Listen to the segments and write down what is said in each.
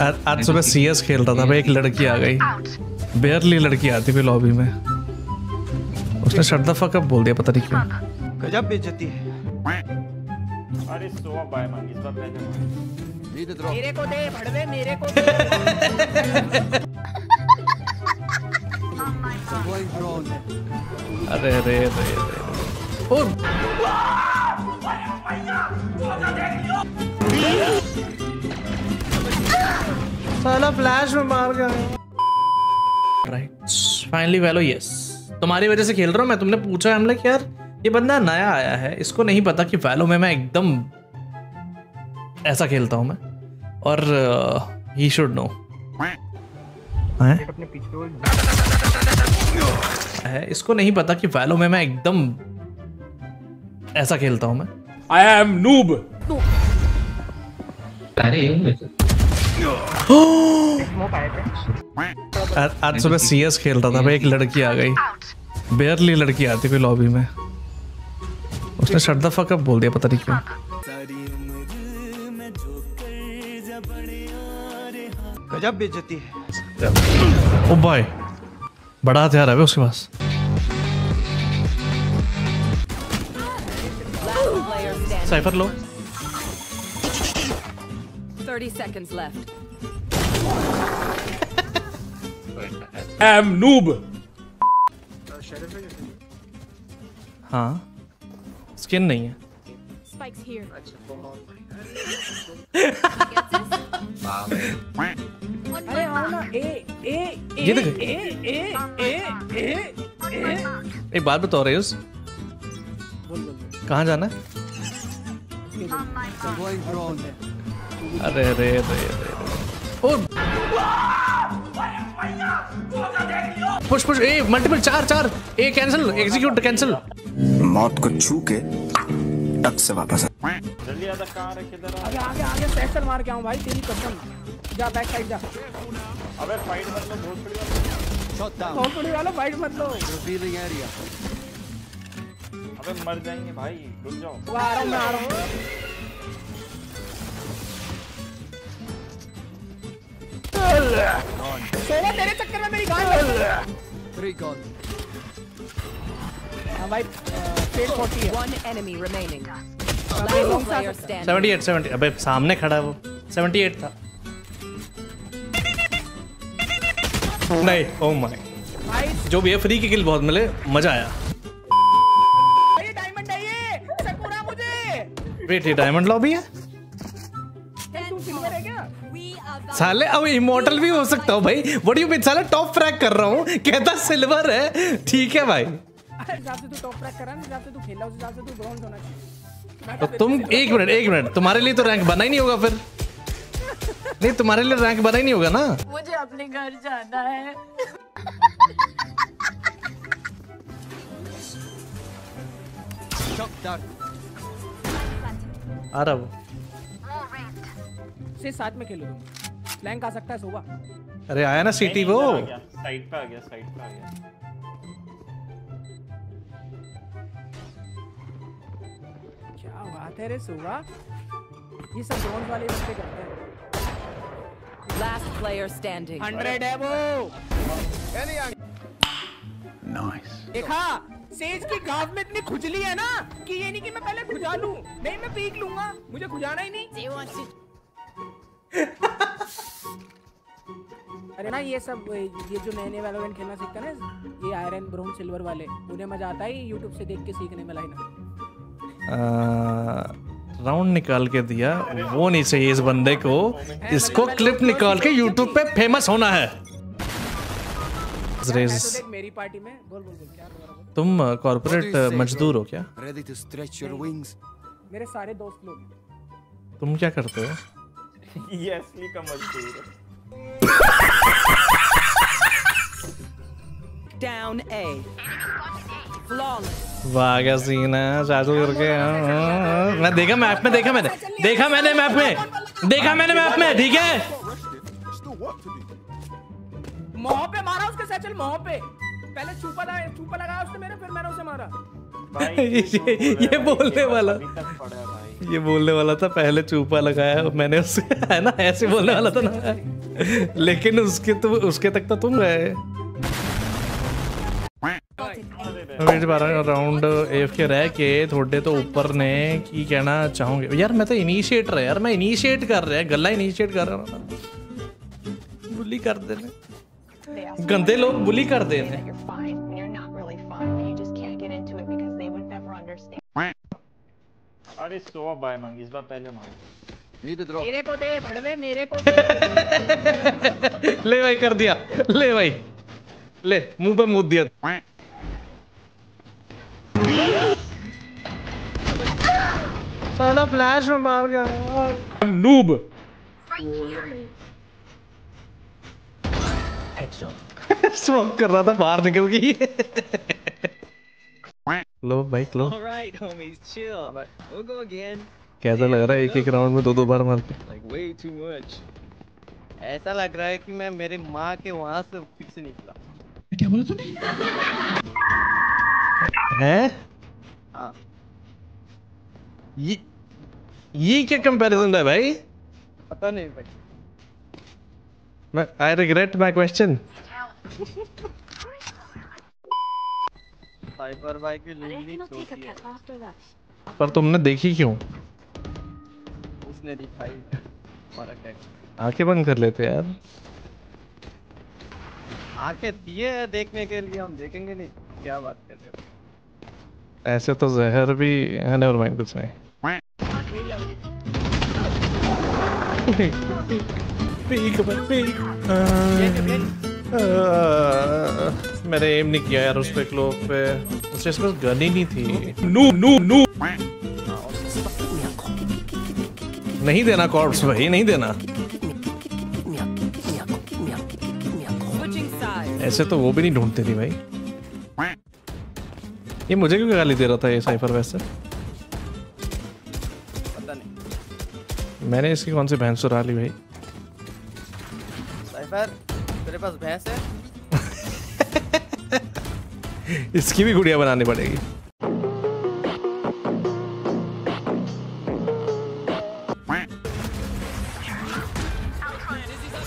आज सुबह सीएस खेल रहा था भाई एक लड़की आ गई। बेयरली लड़की आती थी लॉबी में। उसने शट द फक अप बोल दिया पता नहीं क्यों। गजब बेइज्जती है। अरे सो बाय मंगी इस बार पहले मेरे को दे भड़वे मेरे को दे। अरे अरे अरे अरे। ओ साला फ्लैश में मार गया राइट फाइनली वेलो यस तुम्हारी वजह से खेल रहा हूँ मैं तुमने पूछा हम लाइक यार ये बंदा नया आया है इसको नहीं पता कि वैलो में मैं एकदम ऐसा खेलता हूँ मैं और ही? शुड नो है इसको नहीं पता कि वैलो में मैं एकदम ऐसा खेलता हूँ मैं। आई एम नूब स्मोक आज सुबह सीएस खेल रहा था भाई एक लड़की आ गई। बेयरली लड़की आती थी लॉबी में। उसने शट द फक अप बोल दिया पता नहीं क्यों। गजब बेइज्जती है। ओ भाई बड़ा हथियार है उसके पास। साइफर लो। 30 seconds left. एम नूब हाँ स्किन नहीं है Spikes here. अरे आओ ना ए ए ए ये देख। ए ए ए ए ए एक बात बताओ रेस बोल बोल बोल कहाँ जाना है अरे अरे अरे अरे ओ पुश पुश ए मल्टीपल चार चार। ए कैंसिल एग्जीक्यूट कैंसिल मौत को छू के टक से वापस आ। जल्दी है किधर आगे आगे आगे सेक्टर मार के आऊँ भाई तेरी कसम। जा बैक साइड जा। अबे फाइट मत लो बहुत बड़ी बहुत बड़ी वाला फाइट मत लो अबे मर जाएँगे भाई रुक जाओ। आ रहा हूँ मैं आ रहा हूँ। सोना तेरे चक्कर में मेरी गांड हाँ भाई पेट 40 है. Last player standing. 78 70 अबे सामने खड़ा है वो। 78 था। नहीं ओ माय जो भी है फ्री की किल बहुत मिले। मज़ा आया। ये डायमंड है ये। सकुरा मुझे। वेट ये डायमंड लॉबी है? साले अब इमोर्टल भी हो सकता हूँ भाई। व्हाट यू मीन साले टॉप फ्रैग कर रहा हूँ। कहता सिल्वर है। ठीक है भाई। तू तू खेला उस हिसाब से तू ब्रॉन्ज होना चाहिए। तो तुम एक मिनट एक मिनट तुम्हारे लिए तो रैंक बना ही नहीं होगा फिर। नहीं तुम्हारे लिए रैंक बना ही नहीं होगा ना। मुझे अपने घर जाना है। आ रहा वो। से साथ में खेलो तुम फ्लैंक आ सकता है सुबह अरे आया ना सिटी वो। साइड पे आ गया साइड पे आ गया। क्या बात है रे सुबह ये सब ब्रॉन्ज वाले बंदे करते हैं। Last player standing. हंड्रेड है वो। नाइस देखा? सेज की घाव में इतनी खुजली है ना कि ये नहीं कि मैं पहले खुजा लूँ। नहीं मैं पीक लूँगा। मुझे खुजाना ही नहीं। अरे ना ये सब ये जो नए नए वैलोरेंट खेलना सीखता है ना ये आयरन ब्रोंज सिल्वर वाले उन्हें मज़ा आता है यूट्यूब से देख के सीखने में लाइना राउंड निकाल के दिया वो नहीं चाहिए इस बंदे को। इसको क्लिप निकाल के यूट्यूब पे फ़ेमस होना है। तो मेरी पार्टी में बोल बोल बोल क्या तुम कॉर्पोरेट मजदूर हो क्या? मेरे सारे दोस्त लोग। तुम क्या करते हो? ये असली का मजदूर। है Down A. वाह क्या सीन है? चाचू करके हाँ, हाँ, हाँ। मैं देखा मैप में देखा मैंने। देखा मैंने मैप में। देखा मैंने मैप में ठीक है? मोह पे मारा उसके सचल मोह पे। पहले छुपा लगा छुपा लगाया उसने मेरे फिर मैंने उसे मारा। भाई ये- ये बोलने वाला। ये बोलने वाला था, पहले चूपा लगाया मैंने उसे, है ना, ऐसे बोलने वाला था ना। लेकिन उसके तो उसके तक तो तुम गए राउंड एफ़ के रह के थोड़े तो ऊपर ने की कहना चाहूँगे? यार, मैं तो इनिशिएटर है यार, मैं इनिशिएट कर रहा है गला इनिशिएट कर रहा हूँ बुली कर देने। गंदे लोग बुली कर देने। अरे सो बाय मंगी इस बार पहले मारो मेरे को दे भड़वे मेरे को दे। ले भाई कर दिया। ले भाई। ले मुँह पे मुँह दिया। साला फ्लैश में मार गया। नूब। हेडशॉट स्मोक कर रहा था बाहर निकल गई लो भाई लो। Alright, homies, chill. We'll go again. कैसा लग रहा है एक एक राउंड में दो दो बार मार के? Like way too much. ऐसा लग रहा है कि मैं मेरे माँ के वहाँ से फिर से निकला। क्या बोला तूने? हैं? हाँ। ये ये क्या कंपैरिजन है भाई? पता नहीं भाई। मैं I regret my question cyber भाई की लुंगी छोटी है पर तुमने देखी क्यों? उसने दिखाई। फ़र्क है। आँखें बंद कर लेते यार। आँखें दिए हैं देखने के लिए हम देखेंगे नहीं। क्या बात कर रहे हो? ऐसे तो जहर भी है नेवर माइंड कुछ नहीं। पीक पर पीक। मैंने एम नहीं किया यार उस पे क्लोव पे। उसके पास गन ही नहीं थी। नू नू नू। नहीं देना कॉर्ड्स भाई नहीं देना। ऐसे तो वो भी नहीं ढूंढते थी भाई। ये मुझे क्यों गाली दे रहा था ये साइफर वैसे? पता नहीं मैंने इसकी कौन सी भैंस चुरा ली भाई? साइबर तेरे पास भैंस है? इसकी भी गुड़िया बनानी पड़ेगी।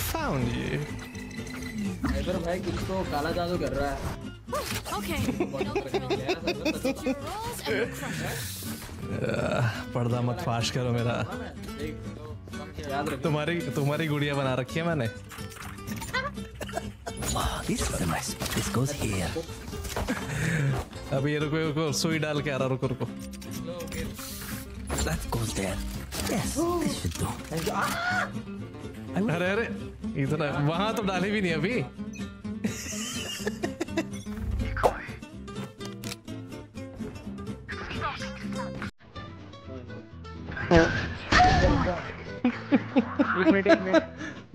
Found you. साइबर भाई कुछ तो काला जादू कर रहा है। आह, पर्दा मत फाश करो मेरा। तुम्हारी तुम्हारी गुड़िया बना रखी है मैंने। अभी ये रुको रुको सुई डाल के आ रहा रुको रुको। अरे अरे इतना वहाँ तो डाली भी नहीं अभी। एक मिनट एक मिनट।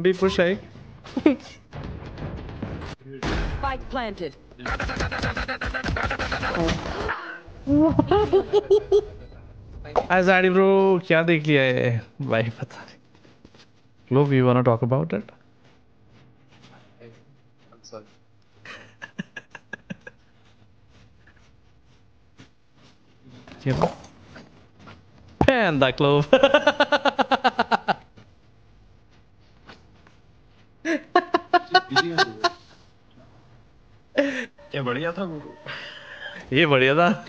बी पुश आई। Spike planted. आजादी ब्रो क्या देख लिया है भाई पता नहीं लो we want to talk about it क्या Panda Clove. क्या बढ़िया था गुरु ये बढ़िया था?